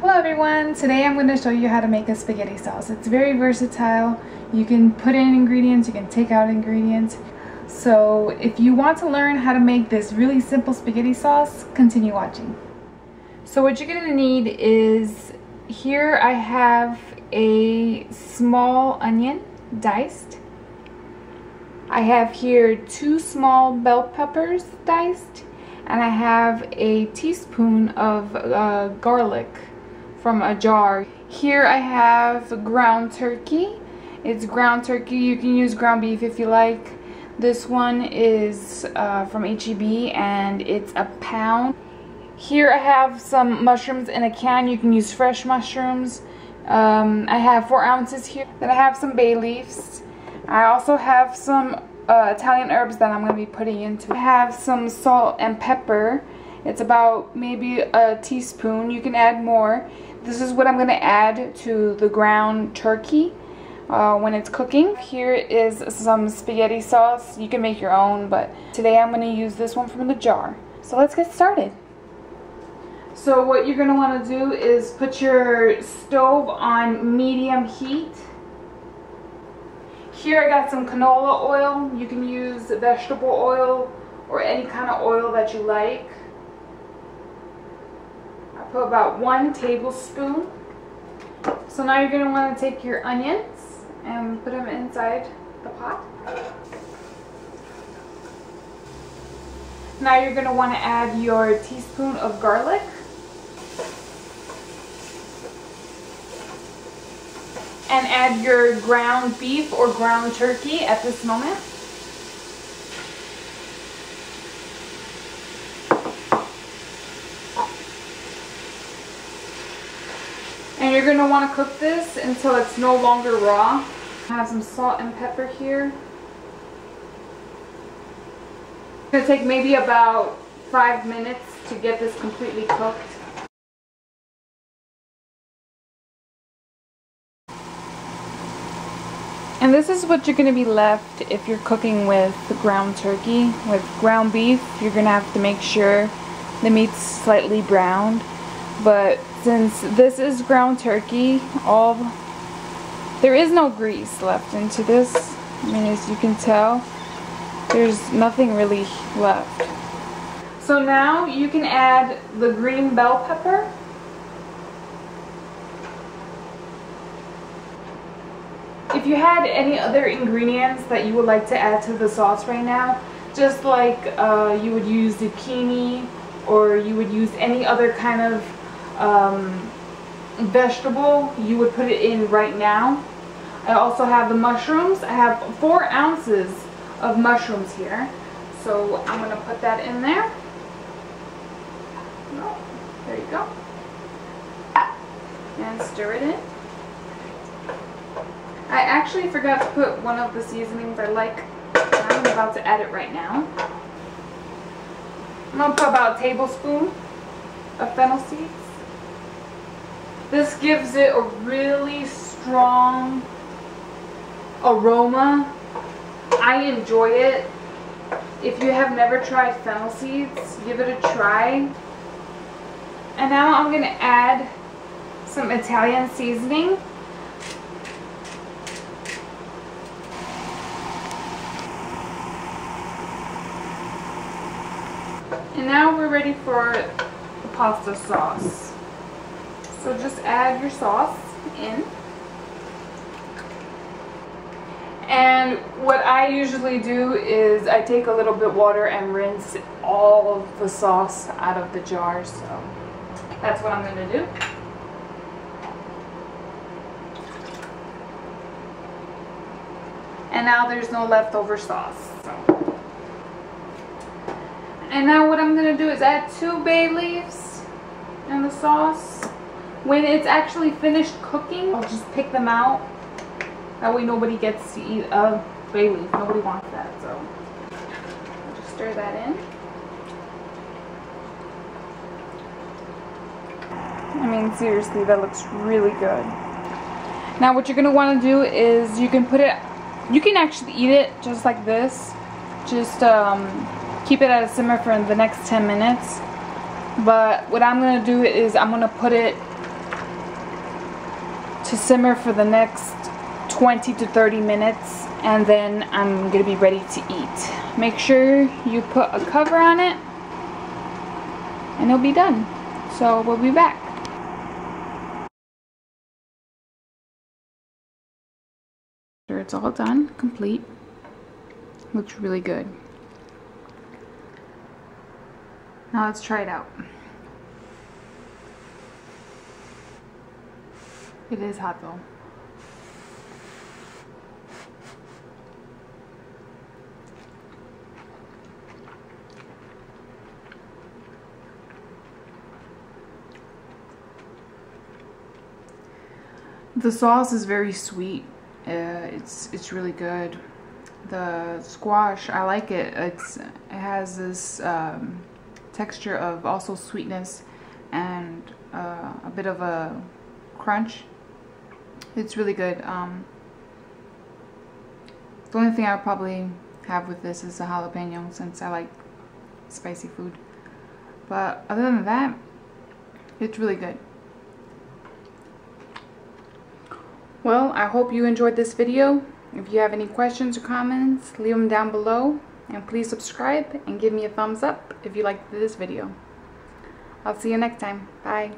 Hello everyone! Today I'm going to show you how to make a spaghetti sauce. It's very versatile. You can put in ingredients, you can take out ingredients. So if you want to learn how to make this really simple spaghetti sauce, continue watching. So what you're going to need is, here I have a small onion diced. I have here two small bell peppers diced and I have a teaspoon of uh, garlic from a jar. Here I have ground turkey. It's ground turkey. You can use ground beef if you like. This one is uh, from HEB and it's a pound. Here I have some mushrooms in a can. You can use fresh mushrooms. Um, I have four ounces here. Then I have some bay leaves. I also have some uh, Italian herbs that I'm going to be putting into. I have some salt and pepper. It's about maybe a teaspoon. You can add more. This is what I'm going to add to the ground turkey uh, when it's cooking. Here is some spaghetti sauce. You can make your own, but today I'm going to use this one from the jar. So let's get started. So what you're going to want to do is put your stove on medium heat. Here I got some canola oil. You can use vegetable oil or any kind of oil that you like put about one tablespoon. So now you're going to want to take your onions and put them inside the pot. Now you're going to want to add your teaspoon of garlic. And add your ground beef or ground turkey at this moment. You're going to want to cook this until it's no longer raw. I have some salt and pepper here. It's going to take maybe about five minutes to get this completely cooked. And this is what you're going to be left if you're cooking with the ground turkey. With ground beef, you're going to have to make sure the meat's slightly browned. But since this is ground turkey, all there is no grease left into this. I mean, as you can tell, there's nothing really left. So now you can add the green bell pepper. If you had any other ingredients that you would like to add to the sauce right now, just like uh, you would use zucchini or you would use any other kind of um, vegetable, you would put it in right now. I also have the mushrooms. I have four ounces of mushrooms here. So I'm going to put that in there. There you go. And stir it in. I actually forgot to put one of the seasonings I like. I'm about to add it right now. I'm going to put about a tablespoon of fennel seeds. This gives it a really strong aroma. I enjoy it. If you have never tried fennel seeds, give it a try. And now I'm going to add some Italian seasoning. And now we're ready for the pasta sauce. So just add your sauce in. And what I usually do is I take a little bit water and rinse all of the sauce out of the jar. So that's what I'm going to do. And now there's no leftover sauce. So. And now what I'm going to do is add two bay leaves in the sauce. When it's actually finished cooking, I'll just pick them out. That way nobody gets to eat a bay leaf. Nobody wants that, so I'll just stir that in. I mean, seriously, that looks really good. Now what you're going to want to do is you can put it, you can actually eat it just like this. Just um, keep it at a simmer for the next 10 minutes. But what I'm going to do is I'm going to put it to simmer for the next 20 to 30 minutes and then I'm gonna be ready to eat. Make sure you put a cover on it and it'll be done. So we'll be back. It's all done, complete, looks really good. Now let's try it out. It is hot though. The sauce is very sweet. Uh, it's it's really good. The squash, I like it. It's it has this um, texture of also sweetness and uh, a bit of a crunch. It's really good. Um, the only thing I would probably have with this is a jalapeno since I like spicy food. But other than that, it's really good. Well, I hope you enjoyed this video. If you have any questions or comments, leave them down below. And please subscribe and give me a thumbs up if you liked this video. I'll see you next time. Bye.